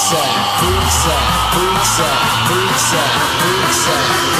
Freaks out, freaks out, freaks out, freaks out, freaks out.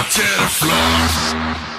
drop to the floor.